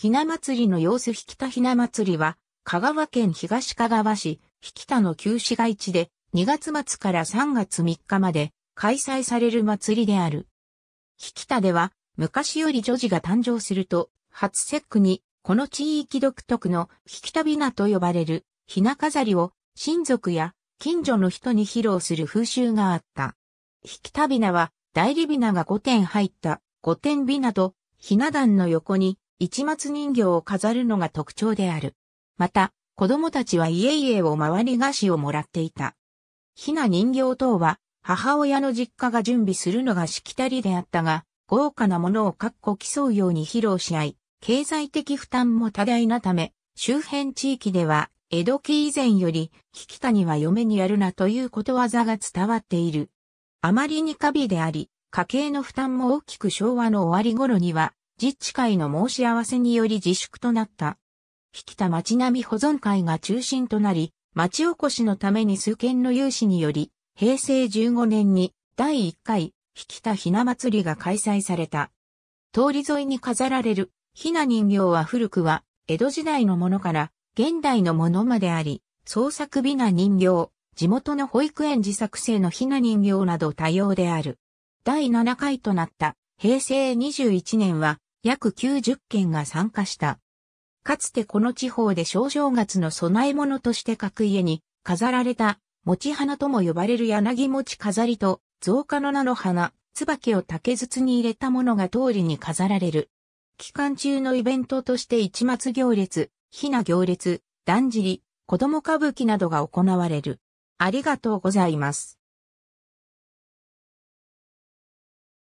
ひな祭りの様子引田ひな祭りは、香川県東香川市、引田の旧市街地で、2月末から3月3日まで開催される祭りである。引田では、昔より女児が誕生すると、初節句に、この地域独特の引田びなと呼ばれる、ひな飾りを親族や近所の人に披露する風習があった。引田びなは、代理びなが5点入った5点びなと、ひな壇の横に市松人形を飾るのが特徴である。また、子供たちは家々を回り菓子をもらっていた。ひな人形等は、母親の実家が準備するのがしきたりであったが、豪華なものを各個競うように披露し合い、経済的負担も多大なため、周辺地域では、江戸期以前より、引き谷は嫁にやるなということわざが伝わっている。あまりに過敏であり、家計の負担も大きく昭和の終わり頃には、自治会の申し合わせにより自粛となった。引田町並み保存会が中心となり、町おこしのために数件の有志により、平成15年に第1回引田ひな祭りが開催された。通り沿いに飾られるひな人形は古くは江戸時代のものから現代のものまであり、創作美な人形、地元の保育園自作製のひな人形など多様である。第7回となった平成21年は約90件が参加した。かつてこの地方で小正月の供え物として各家に飾られた餅花とも呼ばれる柳餅飾りと増加の名の花、椿を竹筒に入れたものが通りに飾られる。期間中のイベントとして市松行列、ひな行列、だんじり、子供歌舞伎などが行われる。ありがとうございます。